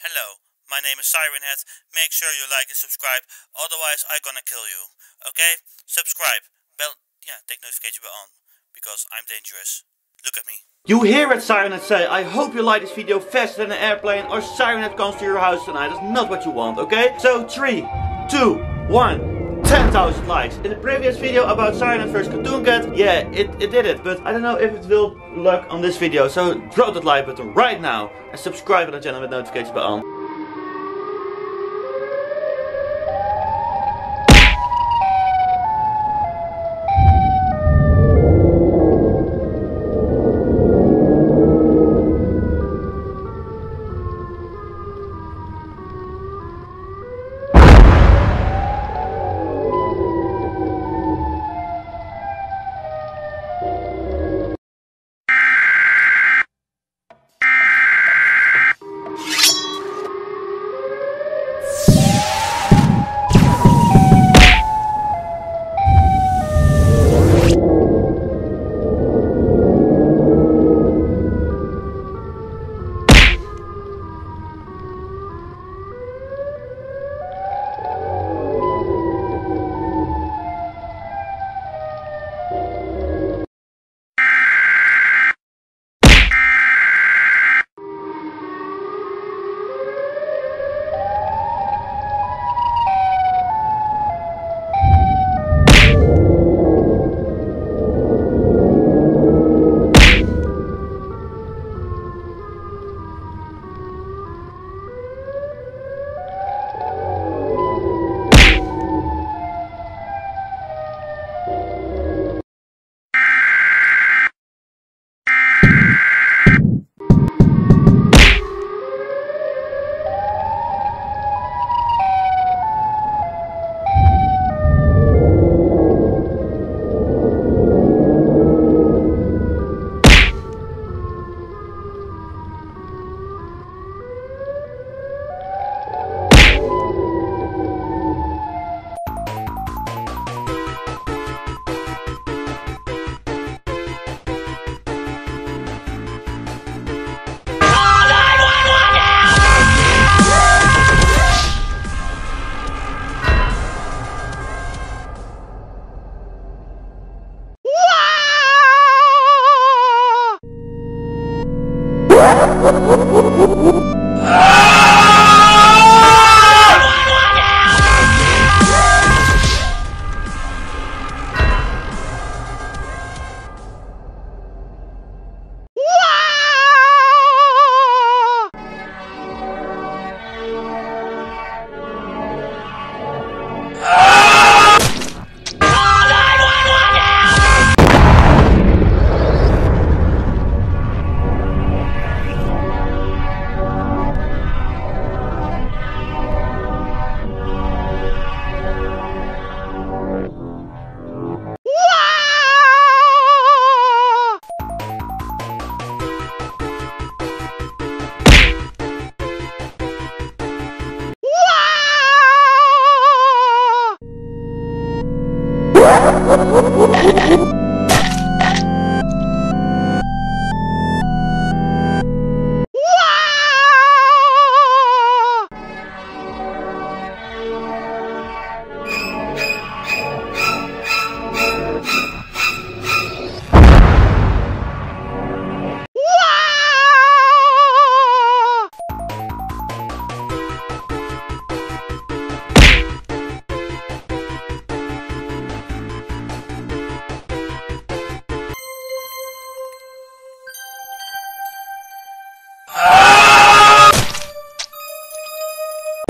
Hello, my name is Siren Head. Make sure you like and subscribe, otherwise I'm gonna kill you. Okay? Subscribe. Bell yeah, take notification bell on. Because I'm dangerous. Look at me. You hear it Siren Head say, I hope you like this video faster than an airplane or Siren Head comes to your house tonight. That's not what you want, okay? So three, two, one. 2, 1, 10,000 likes. In the previous video about Siren Head vs Cartoon Cat, yeah, it, it did it. But I don't know if it will luck on this video. So drop that like button right now and subscribe to the channel with notification bell on. Ah! What?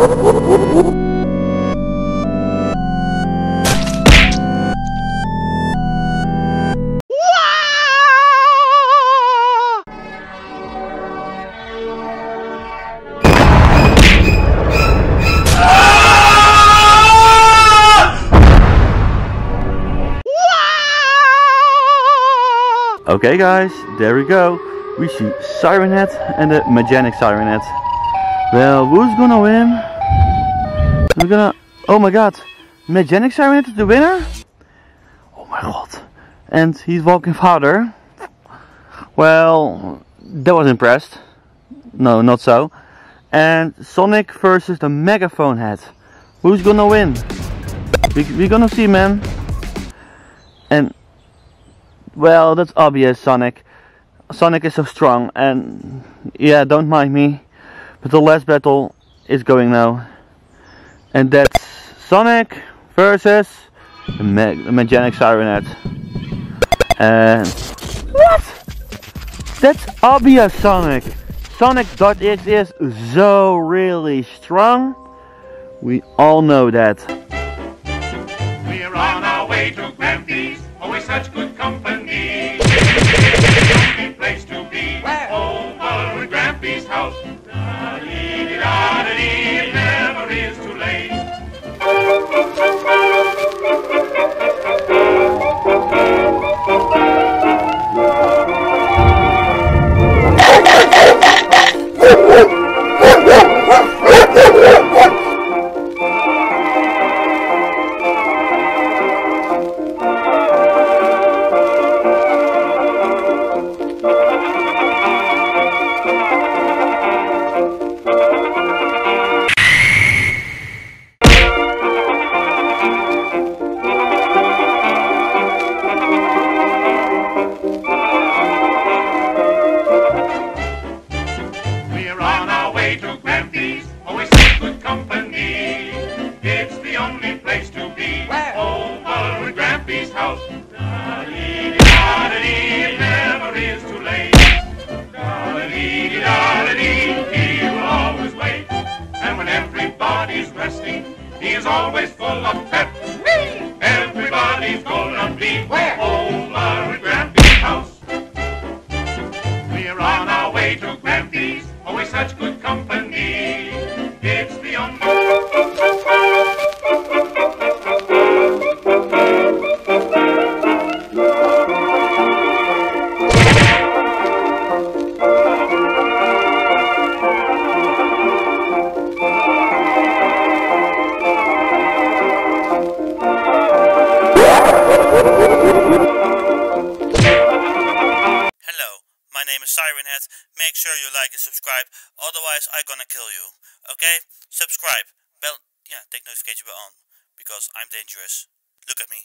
Okay guys, there we go. We see Siren Head and the Magenic Siren Head. Well, who's gonna win? We're gonna... Oh my god. Magenic Siren is the winner? Oh my god. And he's walking farther. Well, that was impressed. No, not so. And Sonic versus the Megaphone Head. Who's gonna win? We, we're gonna see, man. And well, that's obvious, Sonic. Sonic is so strong, and yeah, don't mind me. But the last battle is going now. And that's Sonic versus the, Mag Magenic Siren Head. And what? That's obvious, Sonic. Sonic.exe is so really strong. We all know that. We're on our way to Grampy's, always such good company. Place to be, over at Grampy's house. Resting, he is always full of pep. Everybody's gonna be. Over Hello, my name is Siren Head. Make sure you like and subscribe, otherwise I'm gonna kill you. Okay? Subscribe. Bell yeah, take notification bell on. Because I'm dangerous. Look at me.